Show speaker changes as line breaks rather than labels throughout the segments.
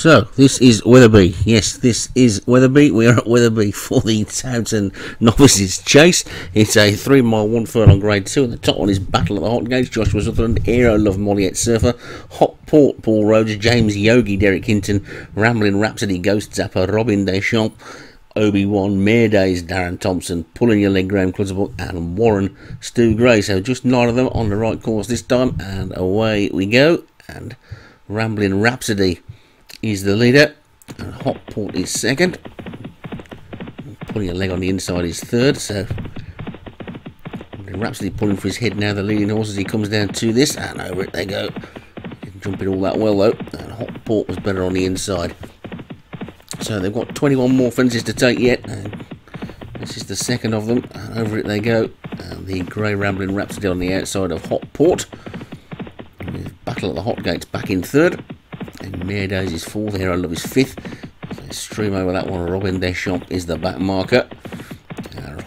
So, this is Wetherby. Yes, this is Wetherby. We are at Wetherby for the Towton Novices Chase. It's a three mile, one furlong grade two, and the top one is Battle at the Hot Gates. Joshua Sutherland, Aero Love, Molliet Surfer, Hot Port, Paul Rhodes, James Yogi, Derek Hinton, Rambling Rhapsody, Ghost Zapper, Robin Deschamps. Obi Wan, Days, Darren Thompson, Pulling Your Leg, Graham Clutterbuck, and Warren Stu Gray. So just nine of them on the right course this time, and away we go. And Rambling Rhapsody is the leader, and Hot Port is second. Putting a leg on the inside is third, so Rhapsody pulling for his head now, the leading horse as he comes down to this, and over it they go. Didn't jump it all that well though, and Hot Port was better on the inside. So they've got 21 more fences to take yet, and this is the second of them, and over it they go. And the Grey Rambling Rhapsody on the outside of Hot Port. Battle at the Hot Gates back in third. Days is fourth. Here I Love is fifth. Stream over that one. Robin Deschamps is the back marker.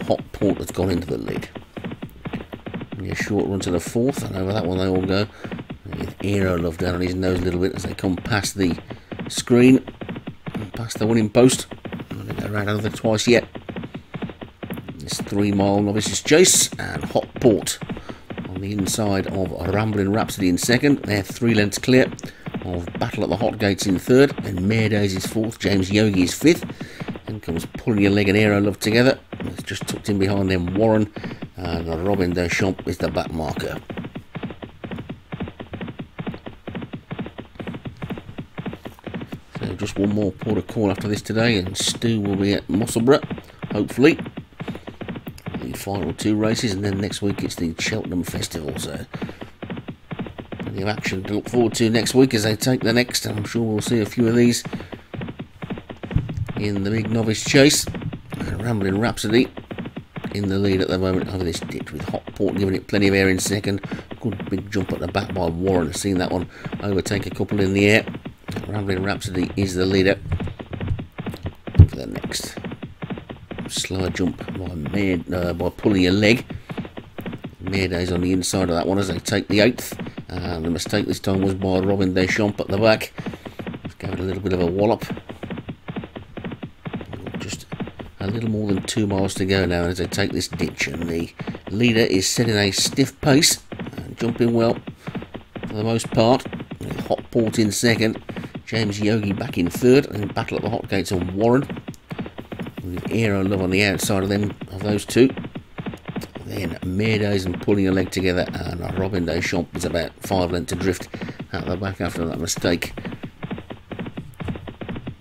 Hot Port has gone into the lead. A short run to the fourth, and over that one they all go. With Aero Love down on his nose a little bit as they come past the screen, past the winning post. They're around another twice yet. This three mile novices chase and Hot Port on the inside of a Rambling Rhapsody in second. They're three lengths clear of Battle at the Hot Gates in third, and Days is fourth, James Yogi is fifth, and comes Pulling Your Leg and Aero Love together. It's just tucked in behind them Warren, and Robin Deschamps is the back marker. So just one more port of call after this today, and Stu will be at Musselburgh, hopefully. The final two races, and then next week it's the Cheltenham Festival. So plenty of action to look forward to next week as they take the next. I'm sure we'll see a few of these in the big novice chase. Rambling Rhapsody in the lead at the moment over this ditch with Hot Port giving it plenty of air in second. Good big jump at the back by Warren. Seen that one overtake a couple in the air. Rambling Rhapsody is the leader for the next. Slower jump by, uh, by pulling a leg. Maydays on the inside of that one as they take the eighth. And the mistake this time was by Robin Deschamps at the back. Just gave it a little bit of a wallop. Just a little more than two miles to go now as they take this ditch. And the leader is setting a stiff pace. And jumping well for the most part. Hot Port in second. James Yogi back in third. And Battle at the Hot Gates on Warren. With Aero Love on the outside of them of those two. Then Meadows and pulling a leg together, and Robin Deschamps is about five lengths adrift at the back after that mistake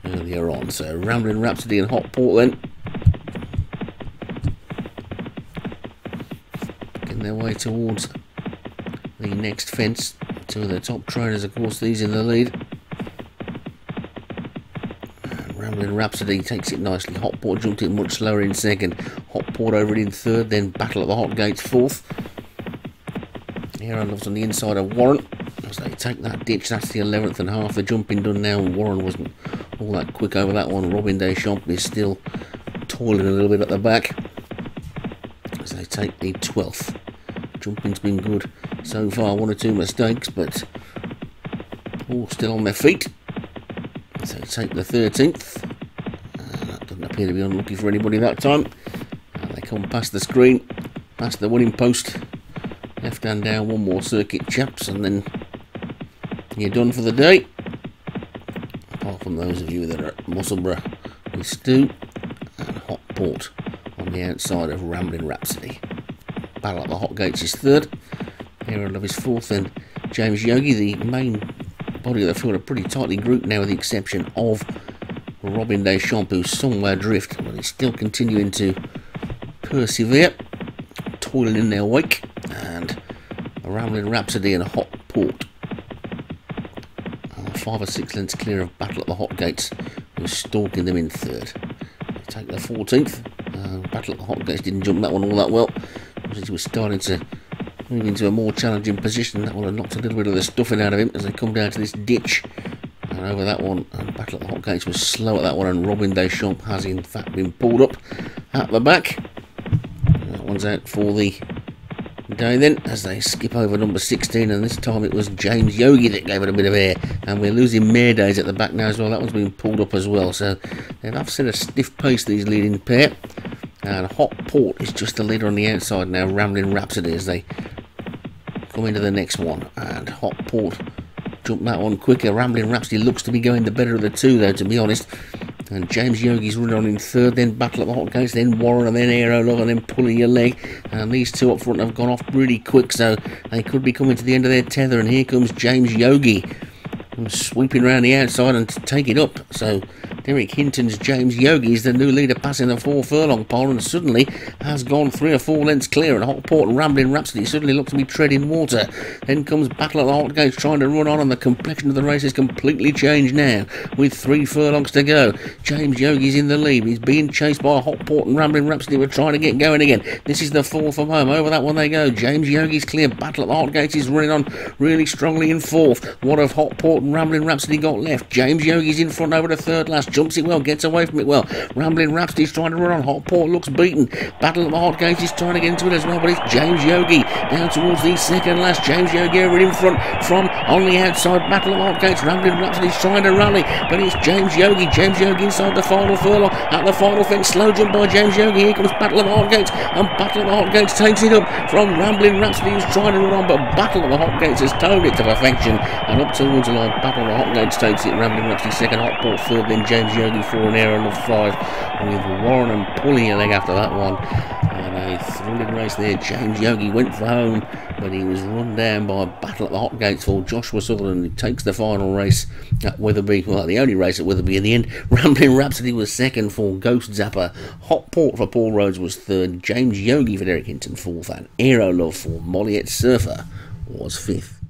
earlier on. So Rambling Rhapsody and Hot Port then. Getting their way towards the next fence. Two of the top trainers, of course, these in the lead. Rambling Rhapsody takes it nicely. Hot Port jumped it much slower in second. Hot Port over it in third, then Battle at the Hot Gates fourth. Hero Loves on the inside of Warren. As they take that ditch, that's the 11th and half the jumping done now. Warren wasn't all that quick over that one. Robin Deschamps is still toiling a little bit at the back. As they take the 12th. Jumping's been good so far, one or two mistakes, but all still on their feet. So take the 13th. Uh, that doesn't appear to be unlucky for anybody that time. Uh, they come past the screen, past the winning post. Left hand down, one more circuit, chaps, and then you're done for the day. Apart from those of you that are at Musselburgh with Stu and Hot Port on the outside of Rambling Rhapsody. Battle at the Hot Gates is third. Hero Love is fourth, and James Yogi, the main body of the field, are pretty tightly grouped now, with the exception of Robin Deschamps, who's somewhere adrift, but he's still continuing to persevere, toiling in their wake, and a Rambling Rhapsody and a Hot Port. Uh, five or six lengths clear of Battle at the Hot Gates, who's stalking them in third. They take the 14th. Uh, Battle at the Hot Gates didn't jump that one all that well, he was starting to move into a more challenging position. That will have knocked a little bit of the stuffing out of him as they come down to this ditch. And over that one, and Battle at the Hot Gates was slow at that one, and Robin Deschamps has in fact been pulled up at the back. That one's out for the day then, as they skip over number 16, and this time it was James Yogi that gave it a bit of air, and we're losing Days at the back now as well. That one's been pulled up as well, so they've offset a stiff pace these leading pair. And Hot Port is just the leader on the outside now, Rambling Rhapsody as they come into the next one. And Hot Port jumped that one quicker. Rambling Rhapsody looks to be going the better of the two, though, to be honest. And James Yogi's running on in third, then Battle of the Hot Gates, then Warren, and then Aero Love, and then Pulling Your Leg. And these two up front have gone off really quick, so they could be coming to the end of their tether. And here comes James Yogi, sweeping around the outside and take it up. So Derek Hinton's James Yogi is the new leader passing the four furlong pole and suddenly has gone three or four lengths clear and Hotport and Rambling Rhapsody suddenly look to be treading water. Then comes Battle at the Hot Gates trying to run on and the complexion of the race has completely changed now with three furlongs to go. James Yogi's in the lead. He's being chased by Hotport and Rambling Rhapsody. We're trying to get going again. This is the four from home. Over that one they go. James Yogi's clear. Battle at the Hot Gates is running on really strongly in fourth. What have Hotport and Rambling Rhapsody got left? James Yogi's in front over the third last jumps it well, gets away from it well. Rambling Rhapsody's trying to run on. Hotport looks beaten. Battle of the Hot Gates is trying to get into it as well, but it's James Yogi down towards the second last. James Yogi over in front from on the outside. Battle of the Hot Gates. Rambling Rhapsody's trying to rally, but it's James Yogi. James Yogi inside the final furlong. At the final fence, slow jump by James Yogi. Here comes Battle of the Hot Gates, and Battle of the Hot Gates takes it up from Rambling Rhapsody who's trying to run on, but Battle of the Hot Gates has towed it to perfection and up towards the line. Battle of the Hot Gates takes it. Rambling Rhapsody second. Hotport third. Then James Yogi four and Aero Love five with Warren and pulling a leg after that one. And a thrilling race there. James Yogi went for home, but he was run down by a battle at the Hot Gates for Joshua Sutherland. He takes the final race at Wetherby, well, the only race at Wetherby in the end. Rambling Rhapsody was second for Ghost Zapper. Hot Port for Paul Rhodes was third. James Yogi for Derek Hinton fourth. And Aero Love for Molliet Surfer was fifth.